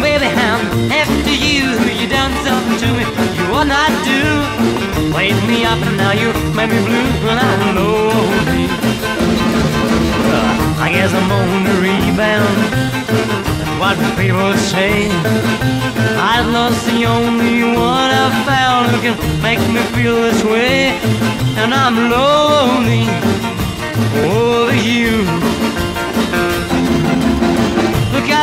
baby, I'm after you. You done something to me you ought not do. Wake me up and now you make me blue and I'm lonely. Uh, I guess I'm on the rebound. What people say. I lost the only one I found who can make me feel this way, and I'm lonely over you.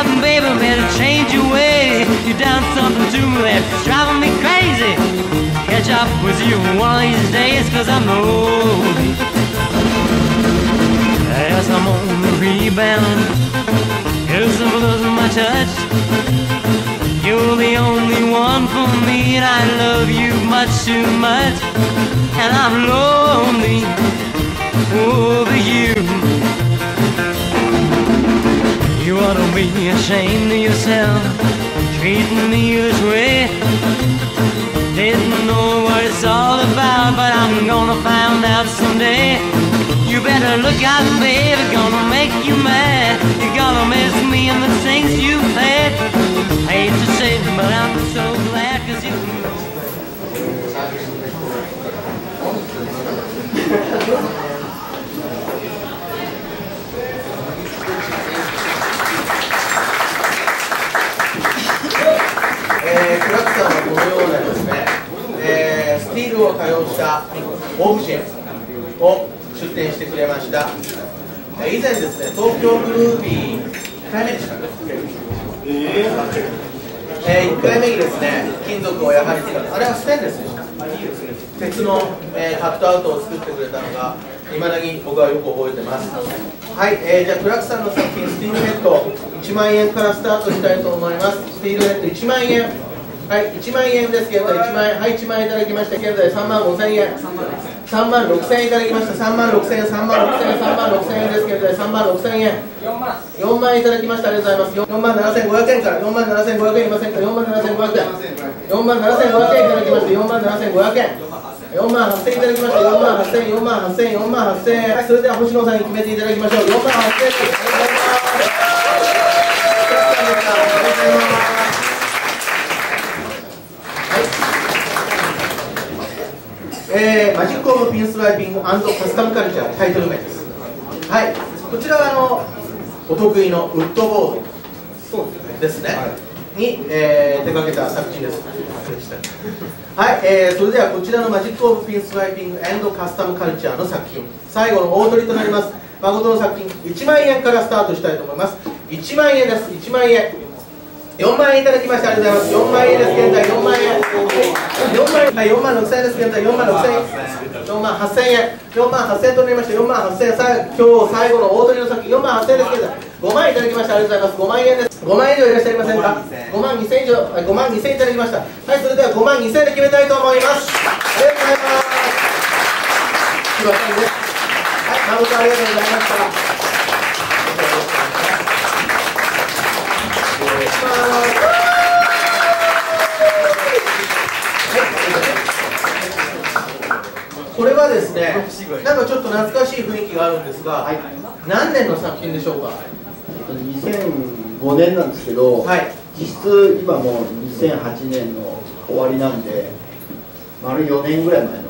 Look baby, better change your way. You done something to me that's driving me crazy. Catch up with you one of these days, cause I'm lonely. Yes, I'm on the rebound. Cause I'm losing my touch. You're the only one for me, and I love you much too much. And I'm lonely be ashamed of yourself, treating me this way. Didn't know what it's all about, but I'm gonna find out someday. You better look out, baby, gonna make you mad. You're gonna miss me and the things you've had. Hate to say it, but I'm so glad, cause you know. 多用したオブジェを出展してくれました、えー以前ですね東京グルービー1回目でしたか？えー。1回目にですね金属をやはり使ってあれはステンレスでした。鉄の、えーカットアウトを作ってくれたのがいまだに僕はよく覚えてます。はい、えーじゃあクラックさんの作品スティールヘッド1万円からスタートしたいと思います。スティールヘッド1万円はい1万円です現在1万円はい1万円いただきました。現在3万5千円。3万6千円いただきました。3万6千円3万6千円3万6千円です現在3万6千円。4万。円いただきました。ありがとうございます。4万7500円から。4万7500円いませんか？4万7500円。4万7500円いただきました。4万7500円。4万8000円いただきました。4万8000円4万8000円4万8000円。はいそれでは星野さんに決めていただきましょう。4万8000円。ですありえーマジック・オブ・ピンスライピングカスタムカルチャータイトル名です。はい。こちらはあのお得意のウッドボード。ですね、に、えー手掛けた作品です。はい、えーそれではこちらのマジック・オブ・ピンスライピングカスタムカルチャーの作品。最後の大取りとなります。誠の作品。1万円からスタートしたいと思います。1万円です。1万円4万円いただきましてありがとうございます。4万円です現在4万円。4万円はい4万6千円です現在4万6千円。4万8千円。4万8千円となりまして4万8千円さ今日最後の大取りの先4万8千円です現在5万円いただきましてありがとうございます。5万円です。5万円以上いらっしゃいませんか？5万2千円以上5万2千円いただきました。はいそれでは5万2千円で決めたいと思います。ありがとうございます。すいませんねはい誠ありがとうございました。これはですね、なんかちょっと懐かしい雰囲気があるんですが、何年の作品でしょうか？2005年なんですけど、はい、実質今もう2008年の終わりなんで丸4年ぐらい前の、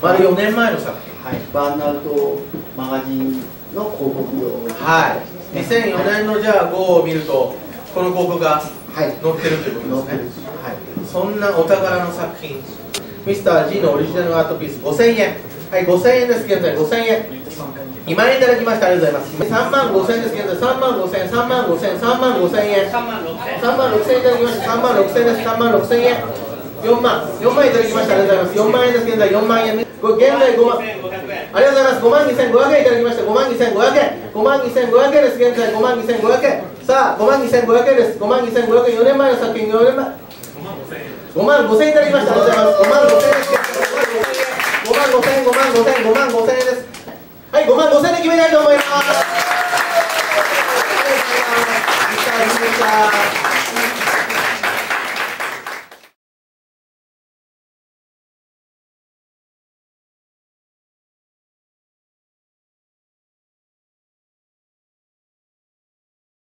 丸4年前の作品。はい、バーンアウトマガジンの広告用。はい、2004年のじゃあ5を見ると、この広告がはい。載ってるということ載ですね。ってるはい、そんなお宝の作品、ミスター G のオリジナルアートピース5000円。はい、5000円です、現在5000円。2万円いただきました、ありがとうございます。3万5000円です、現在3万5000円、3万5000円、3万5000円。3万6000円いただきました、3万6000円です、3万6000円。4万、4万いただきました、ありがとうございます。4万円です、現在4万円。これ現在5万。ありがとうございます。5万2500円いただきました。5万2500円。5万2500円です。現在5万2500円。さあ、5万2500円です。5万2500円。4年前の作品、4年前。5万5000円いただきました。ありがとうございます。5万5千円です。5万5千円、5万5千円、5万5千円です。はい、5万5千円で決めたいと思います。ありがとうございます。